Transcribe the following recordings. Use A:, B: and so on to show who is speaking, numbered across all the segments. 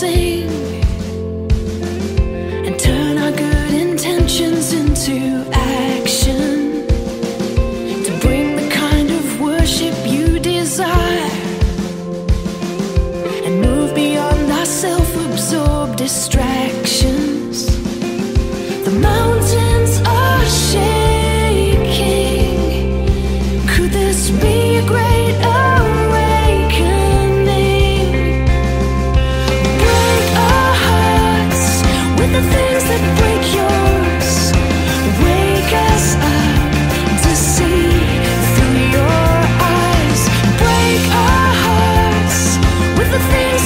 A: see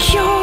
A: cure